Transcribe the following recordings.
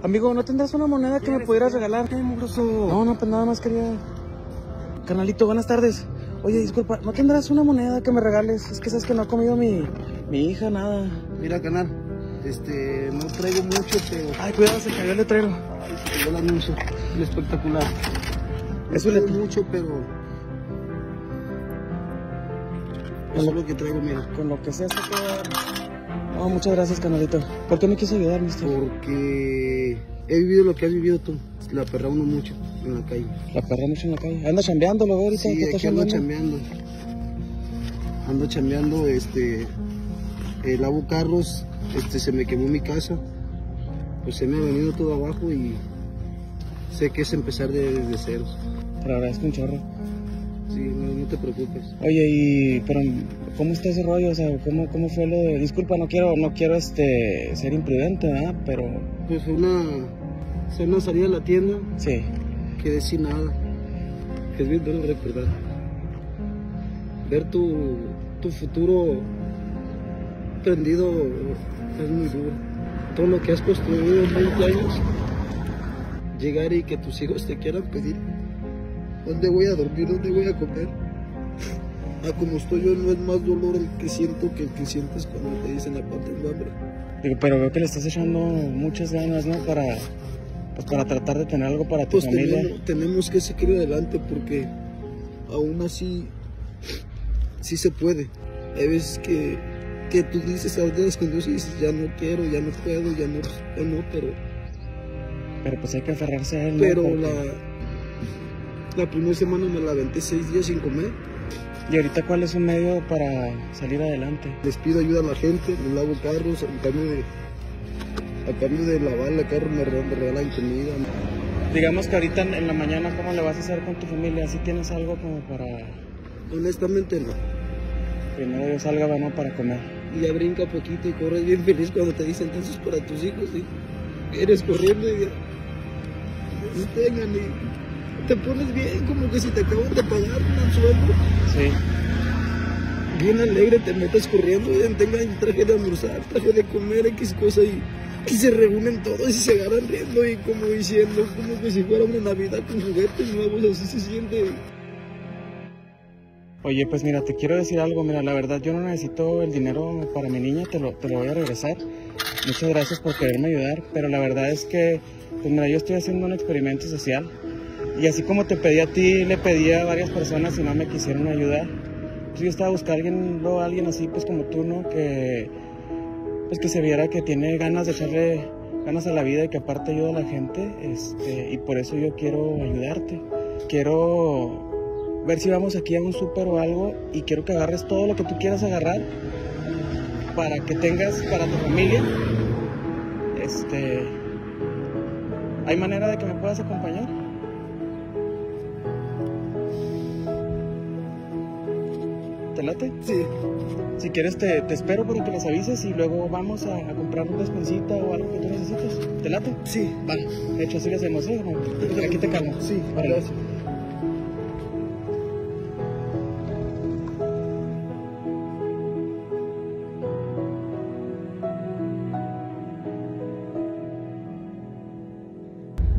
Amigo, ¿no tendrás una moneda que me pudieras regalar? ¿Qué, mugroso? No, no, pues nada más quería... Carnalito, buenas tardes. Oye, disculpa, ¿no tendrás una moneda que me regales? Es que sabes que no ha comido mi, mi hija nada. Mira, canal, este, no traigo mucho, pero Ay, cuidado, se cayó el letrero. yo el anuncio, el espectacular. No Eso traigo le... mucho, pero eso es lo que traigo, mira. Con lo que sea se puede No, muchas gracias, canalito. ¿Por qué me quiso ayudar, mister? Porque he vivido lo que has vivido tú. La perra uno mucho en la calle. La perra mucho en la calle. Anda chambeando, lo veo ahorita. Sí, ¿qué está aquí ando chambeando? Ando chambeando, este, eh, lavo carros, este, se me quemó mi casa, pues se me ha venido todo abajo y sé que es empezar de- desde ceros. Te agradezco un chorro. Sí, no, no te preocupes. Oye, y pero ¿cómo está ese rollo? O sea, ¿cómo, cómo fue lo de disculpa, no quiero no quiero este ser imprudente, ¿verdad? Pero Pues fue una, fue una salida a la tienda, sí. quedé sin nada, que es bien duro recordar. Ver tu, tu futuro prendido es muy duro. Todo lo que has construido en 20 años, llegar y que tus hijos te quieran pedir dónde voy a dormir, dónde voy a comer. A como estoy yo, no es más dolor el que siento que el que sientes cuando te dicen la tengo hambre. Digo, pero veo que le estás echando muchas ganas, ¿no? Para pues para tratar de tener algo para tu Pues familia. tenemos, tenemos que seguir adelante porque aún así sí se puede. Hay veces que, que tú dices a veces con Dios y dices ya no quiero, ya no puedo, ya no, ya no, pero, Pero pues hay que aferrarse a él, pero la, la primera semana me la aventé seis días sin comer. Y ahorita cuál es un medio para salir adelante? Les pido ayuda a la gente, les lavo carros, a cambio de, a cambio de lavar el carro me regalan, me regalan comida. Digamos que ahorita en la mañana cómo le vas a hacer con tu familia, si tienes algo como para Honestamente no. primero Dios salga, ¿no? Para comer. y ya brinca poquito y corres bien feliz cuando te dicen entonces para tus hijos y eres corriendo y ya no tengan y te pones bien como que si te acaban de pagar un sueldo Sí. bien alegre te metes corriendo y tengan traje de almorzar traje de comer x cosa y, y se reúnen todos y se agarran riendo y como diciendo como que si fuera una navidad con juguetes nuevos así se siente Oye, pues mira, te quiero decir algo, mira, la verdad yo no necesito el dinero para mi niña, te lo, te lo voy a regresar. Muchas gracias por quererme ayudar, pero la verdad es que, pues mira, yo estoy haciendo un experimento social y así como te pedí a ti, le pedí a varias personas y no me quisieron ayudar. Entonces yo estaba buscando a alguien, a alguien así, pues como tú, ¿no? Que, pues que se viera que tiene ganas de echarle ganas a la vida y que aparte ayuda a la gente, este, y por eso yo quiero ayudarte. Quiero ver si vamos aquí a un súper o algo y quiero que agarres todo lo que tú quieras agarrar para que tengas para tu familia. Este, ¿hay manera de que me puedas acompañar? ¿Te late? sí Si quieres te, te espero para que les avises y luego vamos a, a comprar una despensita o algo que tú necesites. ¿Te late? sí Va, de hecho así lo hacemos, ¿eh? Aquí te calmo. sí Órale. gracias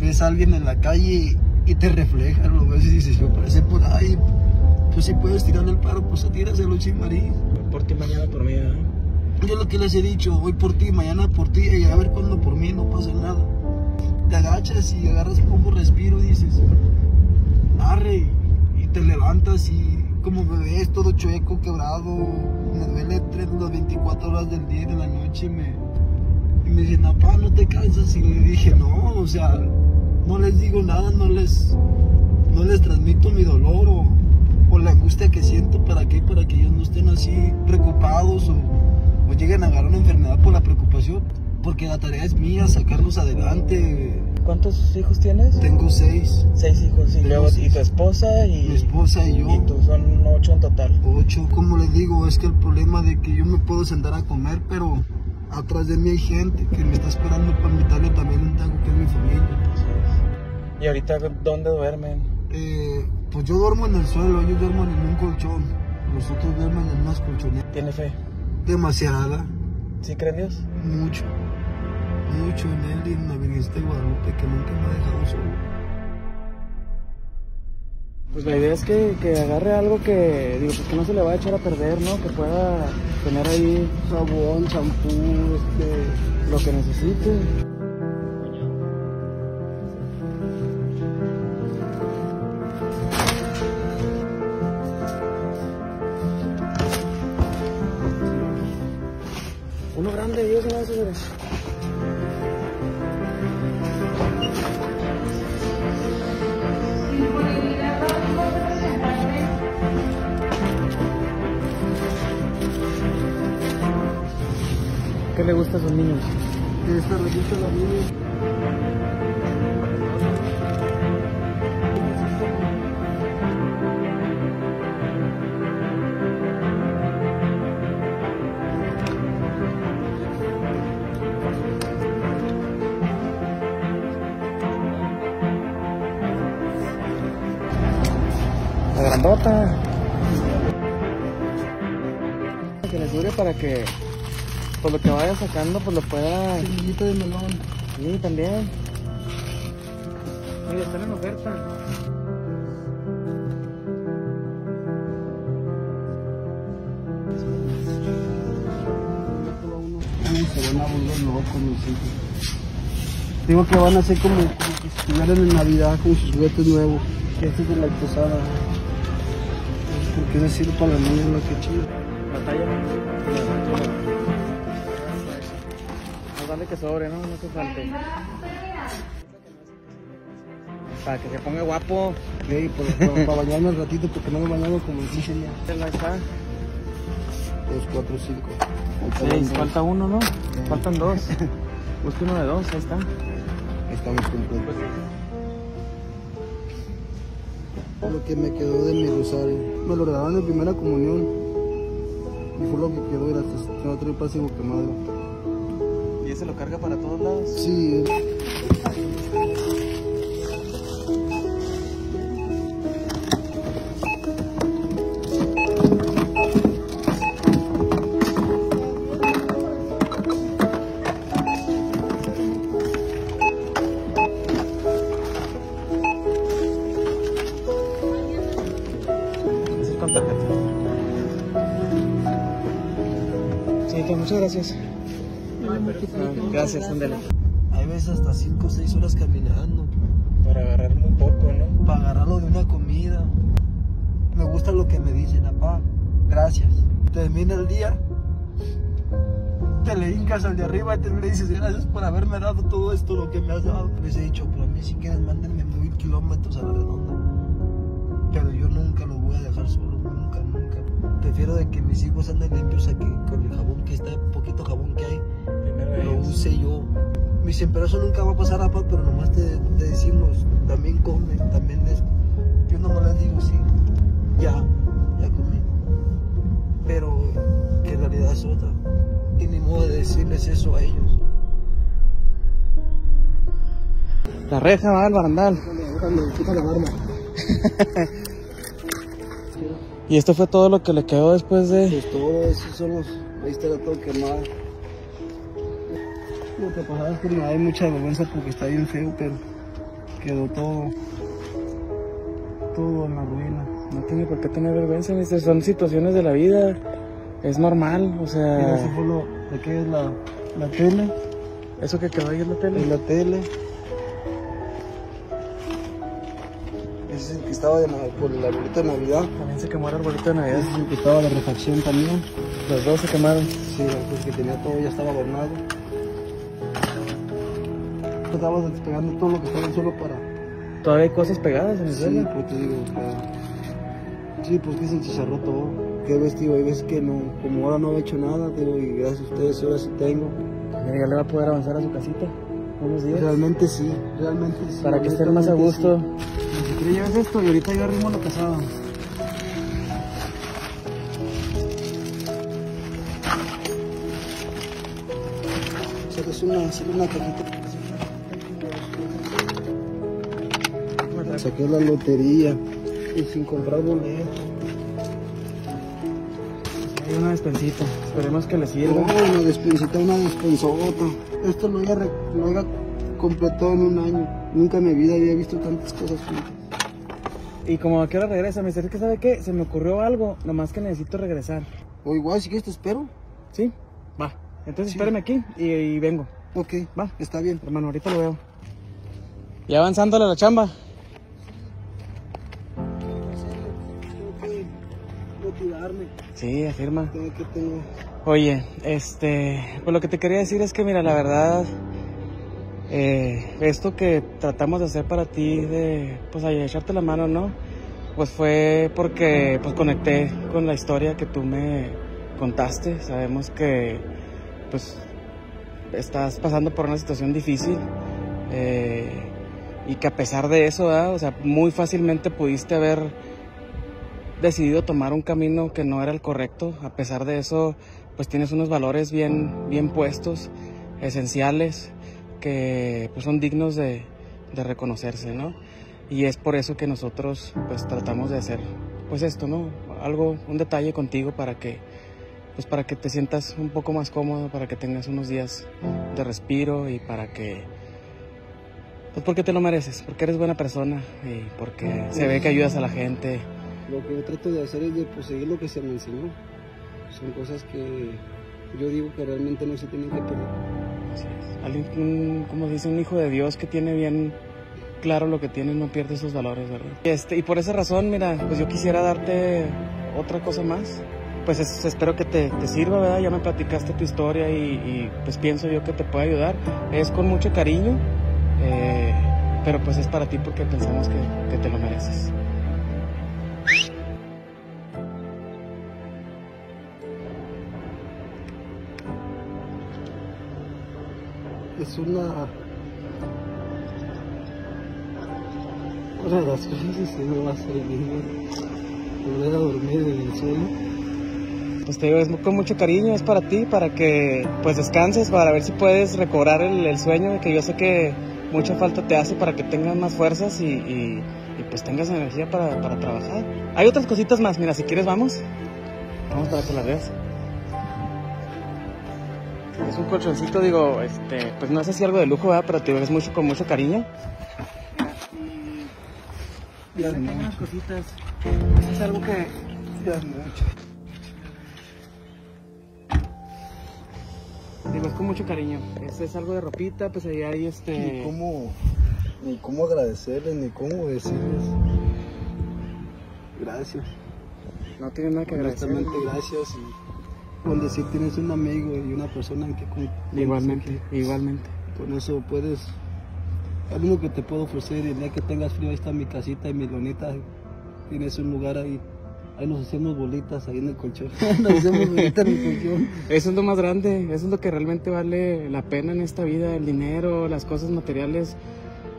ves a alguien en la calle y te refleja, lo ves y dices, yo parece por ahí, pues si puedes tirar el paro, pues tíraselo, chimarí. Por ti mañana por mí, ¿eh? Yo lo que les he dicho, hoy por ti, mañana por ti, y a ver cuándo por mí, no pasa nada. Te agachas y agarras un poco respiro y dices, arre, y te levantas y como me ves todo chueco, quebrado, me duele tres, las 24 horas del día y de la noche y me, y me dicen, papá, no te cansas, y le dije, no, o sea, no les digo nada, no les, no les transmito mi dolor o, la angustia que siento para que, para que ellos no estén así preocupados o, o lleguen a agarrar una enfermedad por la preocupación, porque la tarea es mía, sacarlos adelante. ¿Cuántos hijos tienes? Tengo seis, Seis hijos y Tengo luego y seis. tu esposa y, mi esposa y yo. y tú son ocho en total. Ocho, como les digo, es que el problema de que yo me puedo sentar a comer, pero atrás de mí hay gente que me está esperando para invitarle también un taco que es mi familia. ¿Y ahorita dónde duermen? Eh, pues yo duermo en el suelo, ellos duermen en un colchón, los otros duermen en unas colchonetas. ¿Tiene fe? Demasiada, ¿Sí creen Dios? mucho. mucho en él y en la Virgencita de Guadalupe que nunca me ha dejado solo. Pues la idea es que, que agarre algo que, digo, pues que no se le va a echar a perder, ¿no? Que pueda tener ahí Jabón, champú, este, lo que necesite. Y eso no ver. ¿Qué le gusta a sus niños? revista la niña. La grandota. Que les dure para que, por lo que vaya sacando, pues lo pueda. Semillita de melón. Sí, también. Mira, están en oferta. Uy, se van a volver locos mis hijos. Digo que van a ser como, como que estuvieran en Navidad con sus juguetes nuevos. Este es de la posada. Porque es decir para la niña, lo que chido. Batalla. Más vale que sobre, ¿no? No que falte. Para que se ponga guapo. Ey, para, para, para bañarme un ratito porque no me he bañado como en 15 días. Ahí está. 2, 4, 5. Seis, falta uno, ¿no? Faltan dos. Busca uno de dos, ahí está. Estamos completos. Lo que me quedó de mi rosario. Me lo regalaron en primera comunión. Y fue lo que quedó, era hasta que no trae pasivo quemado. ¿Y ese lo carga para todos lados? Sí, Termina el día. Te le hincas al de arriba y te le dices gracias por haberme dado todo esto, lo que me has dado. Les he dicho, a mí si quieres mándenme mil kilómetros a la redonda. Pero yo nunca los voy a dejar solos, nunca, nunca. Prefiero de que mis hijos anden limpios aquí con el jabón que está, poquito jabón que hay, Primero lo ellos. use yo. Me dicen, pero eso nunca va a pasar a paz, pero nomás te, te decimos, también come, también es. Yo nomás les digo, sí, ya. Pero que en realidad es otra. Y ni modo de decirles eso a ellos. La reja va al barandal. Y esto fue todo lo que le quedó después de... Pues todo eso son los. Ahí está todo quemado. Lo que pasaba es que me da mucha vergüenza porque está bien feo, pero quedó todo. Todo en la ruina. No tiene por qué tener vergüenza, mister. Son situaciones de la vida. Es normal, o Mira, sea... eso fue lo. ¿De qué es la, la tele? Eso que quedó ahí en la En tele. la tele. Ese es el que estaba de, por el arbolito de Navidad. También se quemó el arbolito de Ese Navidad. es el que estaba de refacción también. Los dos se quemaron. Sí, el que tenía todo ya estaba adornado. Estaba despegando todo lo que estaba en el suelo para. Todavía hay cosas pegadas en el Sí, suelo. pues te digo, para... Sí, pues que se enchisarró todo. Qué vestido, hay veces que no, como ahora no he hecho nada, digo, y gracias a ustedes ahora sí tengo. Ya le va a poder avanzar a su casita. Unos días. Realmente sí, realmente sí. Para que estén más a gusto. Ni siquiera llevas esto y ahorita yo arrimo lo casado. Hacerles una, hacerle una cajita. Saqué la lotería y sin comprar boleto. Hay una despensita. Esperemos que le sirva. Una despensita, una despensota. Esto lo había, lo había completado en un año. Nunca en mi vida había visto tantas cosas juntas. Y como a qué hora regresa, me dice, que sabe qué, se me ocurrió algo, nomás que necesito regresar. O igual, si quieres te espero. ¿Sí? Va. Entonces Sí. espéreme aquí y, y vengo. Ok, Va. está bien. Hermano, ahorita lo veo. Ya avanzándole a la chamba. Sí, afirma. Tengo que tengo. Oye, este, pues lo que te quería decir es que mira, la verdad, eh, esto que tratamos de hacer para ti, de, pues ahí, echarte la mano, ¿no? Pues fue porque, pues conecté con la historia que tú me contaste. Sabemos que, pues, estás pasando por una situación difícil eh, y que a pesar de eso, o sea, muy fácilmente pudiste haber decidido tomar un camino que no era el correcto. A pesar de eso, pues tienes unos valores bien, bien puestos, esenciales, que pues, son dignos de, de reconocerse, ¿no? Y es por eso que nosotros pues tratamos de hacer pues esto, ¿no? Algo, un detalle contigo para que pues para que te sientas un poco más cómodo, para que tengas unos días de respiro y para que pues porque te lo mereces, porque eres buena persona y porque se ve que ayudas a la gente. Lo que yo trato de hacer es de pues, seguir lo que se me enseñó. Son cosas que yo digo que realmente no se tienen que perder. Así es. Alguien, como dice, un hijo de Dios que tiene bien claro lo que tiene, no pierde esos valores, ¿verdad? Este, y por esa razón, mira, pues yo quisiera darte otra cosa más. Pues es- espero que te, te sirva, ¿verdad? Ya me platicaste tu historia y, y, pues pienso yo que te puede ayudar. Es con mucho cariño, eh, pero pues es para ti porque pensamos que, que te lo mereces. Es una. Una de las cosas que me va a bien. Volver a dormir en el suelo. Pues te digo, es con mucho cariño, es para ti, para que pues descanses, para ver si puedes recobrar el, el sueño, que yo sé que mucha falta te hace para que tengas más fuerzas y, y- y, pues tengas energía para, para trabajar. Hay otras cositas más, mira, si quieres vamos. Vamos para que las veas. Es un colchoncito, digo, este, pues no sé si algo de lujo, ¿verdad? pero te digo, es mucho, con mucho cariño. Y mucho. unas cositas. Es algo que mucho. Digo, es con mucho cariño. Este es algo de ropita, pues ahí hay Ni este. cómo, ni cómo agradecerles, ni cómo decirles. Gracias. No tiene nada que agradecer. Gracias. Y con decir tienes un amigo y una persona en que con- Igualmente, igualmente. Con eso puedes. Es lo que te puedo ofrecer. El día que tengas frío, ahí está mi casita y mi lonita. Tienes un lugar ahí. Ahí nos hacemos bolitas ahí en el colchón. nos hacemos bolitas en el colchón. Eso es lo más grande, eso es lo que realmente vale la pena en esta vida, el dinero, las cosas materiales.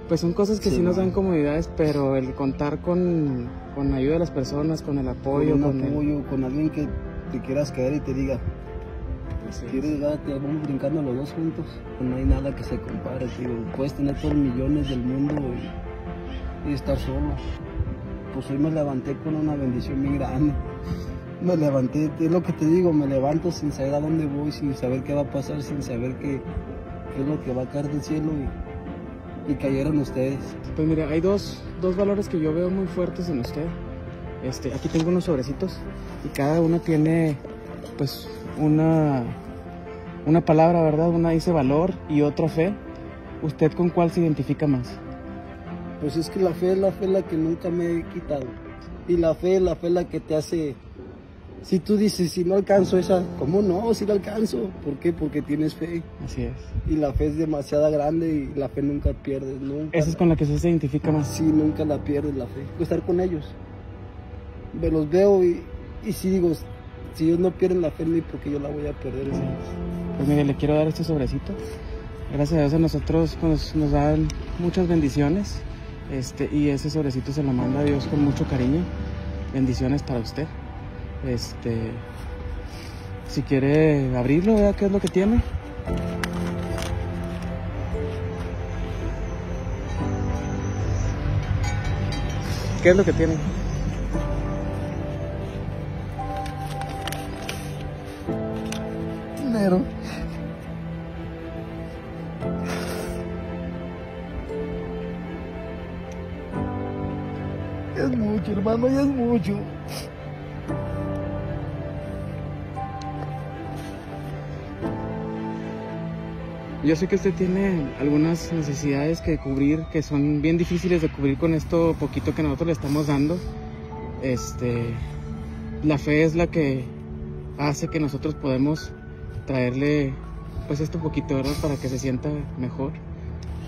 Pues son cosas que sí, Sí, nos dan comodidades, pero el contar con, con la ayuda de las personas, con el apoyo, con con, un el- apoyo, con alguien que te quieras caer y te diga, es. ¿quieres darte? Vamos brincando los dos juntos. No hay nada que se compare, tío. Puedes tener todos los millones del mundo y, y estar solo. Pues hoy me levanté con una bendición muy grande. Me levanté, es lo que te digo, me levanto sin saber a dónde voy, sin saber qué va a pasar, sin saber qué, qué es lo que va a caer del cielo y, y cayeron ustedes. Pues mira, hay dos, dos valores que yo veo muy fuertes en usted. Este, aquí tengo unos sobrecitos y cada uno tiene pues una, una palabra, ¿verdad? Una dice valor y otra fe. ¿Usted con cuál se identifica más? Pues es que la fe es la fe la que nunca me he quitado. Y la fe es la fe la que te hace... Si tú dices, si no alcanzo esa, ¿cómo no? Si la alcanzo. ¿Por qué? Porque tienes fe. Así es. Y la fe es demasiado grande y la fe nunca pierdes. Nunca. Esa es con la que usted se identifica más. Sí, nunca la pierdes la fe. Estar con ellos. Me los veo y, y si digo, si ellos no pierden la fe en porque yo la voy a perder. Es. Pues mire, le quiero dar este sobrecito. Gracias a Dios a nosotros nos, nos dan muchas bendiciones. Este, y ese sobrecito se lo manda Dios con mucho cariño. Bendiciones para usted. Este, si quiere abrirlo, vea qué es lo que tiene. ¿Qué es lo que tiene? Es mucho, hermano, ya es mucho. Yo sé que usted tiene algunas necesidades que cubrir que son bien difíciles de cubrir con esto poquito que nosotros le estamos dando. Este, la fe es la que hace que nosotros podemos traerle pues esto poquito. Para que se sienta mejor.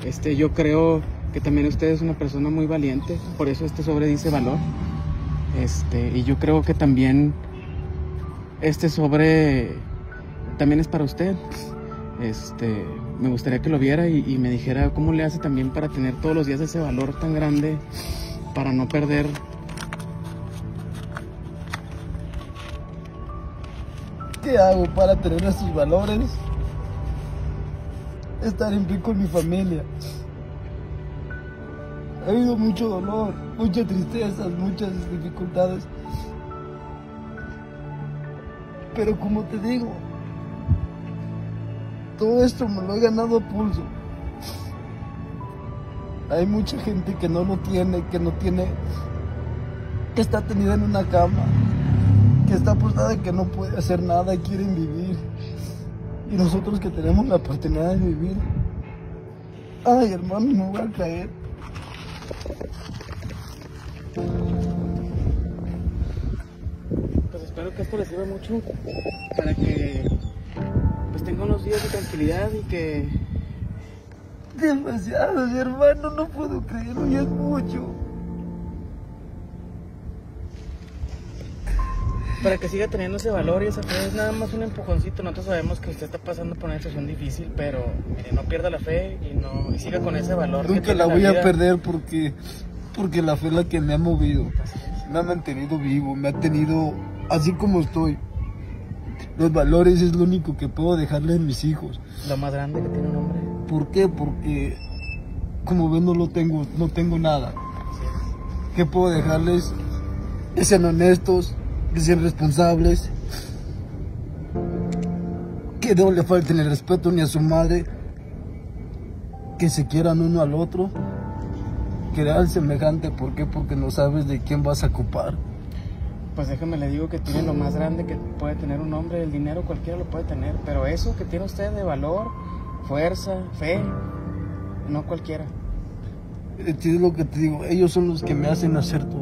Este, yo creo que también usted es una persona muy valiente, por eso este sobre dice valor. Este, y yo creo que también este sobre también es para usted. Este, me gustaría que lo viera y, y me dijera cómo le hace también para tener todos los días ese valor tan grande, para no perder ¿Qué hago para tener esos valores? Estar en pie con mi familia. Ha habido mucho dolor, muchas tristezas, muchas dificultades. Pero como te digo, todo esto me lo he ganado a pulso. Hay mucha gente que no lo tiene, que no tiene, que está tenida en una cama, que está apostada que no puede hacer nada, quieren vivir. Y nosotros que tenemos la oportunidad de vivir. Ay, hermano, me voy a caer. Pues espero que esto le sirva mucho para que pues tenga unos días de tranquilidad y que Demasiado, hermano, no puedo creerlo, ya es mucho. Para que siga teniendo ese valor y esa fe es nada más un empujoncito. Nosotros sabemos que usted está pasando por una situación difícil, pero mire, no pierda la fe y no y siga con ese valor. Nunca la voy a perder porque, porque la fe es la que me ha movido. Me ha mantenido vivo, me ha tenido así como estoy. Los valores es lo único que puedo dejarle a mis hijos. Lo más grande que tiene un hombre. ¿Por qué? Porque como ven no lo tengo, no tengo nada. ¿Qué puedo dejarles? Que sean honestos, que sean responsables, que no le falten el respeto ni a su madre, que se quieran uno al otro, que al semejante, ¿por qué? Porque no sabes de quién vas a ocupar. Pues déjame le digo que tiene lo más grande que puede tener un hombre, el dinero cualquiera lo puede tener, pero eso que tiene usted de valor, fuerza, fe, no cualquiera. Entiendes lo que te digo, ellos son los que me hacen hacer todo.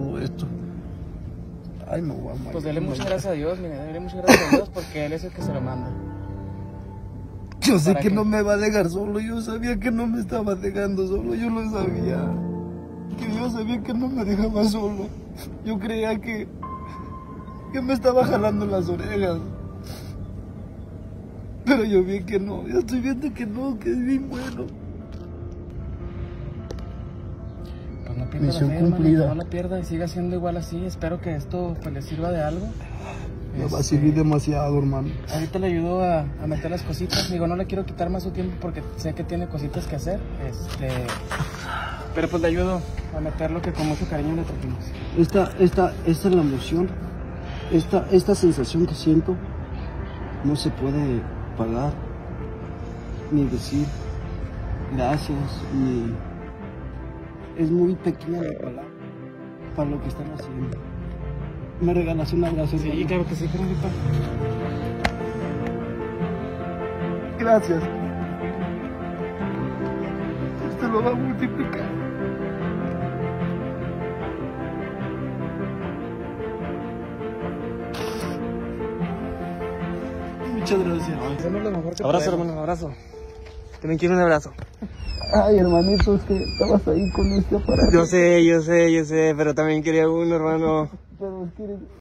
Ay, no, mamá. Pues dele muchas gracias a Dios, mire, dele muchas gracias a Dios porque Él es el que se lo manda. Yo sé ¿Para que qué? no me va a dejar solo, yo sabía que no me estaba dejando solo, yo lo sabía. Que yo sabía que no me dejaba solo. Yo creía que, que me estaba jalando las orejas. Pero yo vi que no, yo estoy viendo que no, que es bien bueno. Misión fe, hermano, cumplida. no la pierda y siga siendo igual así. Espero que esto pues, le sirva de algo. Me va a Este, servir demasiado, hermano. Ahorita le ayudo a, a meter las cositas. Digo, no le quiero quitar más su tiempo porque sé que tiene cositas que hacer. Este, pero pues le ayudo a meter lo que con mucho cariño le trajimos. Esta, esta, esta es la emoción, esta, esta sensación que siento no se puede pagar, ni decir gracias, ni... Es muy pequeña la palabra para lo que están haciendo. Me regalas un abrazo. Sí, hermano? claro que sí, carnalito. Gracias. Esto lo va a multiplicar. Muchas gracias. Hacemos lo mejor que Abrazo, hermano, abrazo. También quiero un abrazo. Ay, hermanito, es que estabas ahí con este aparato. Yo sé, yo sé, yo sé, pero también quería uno, hermano. Pero es que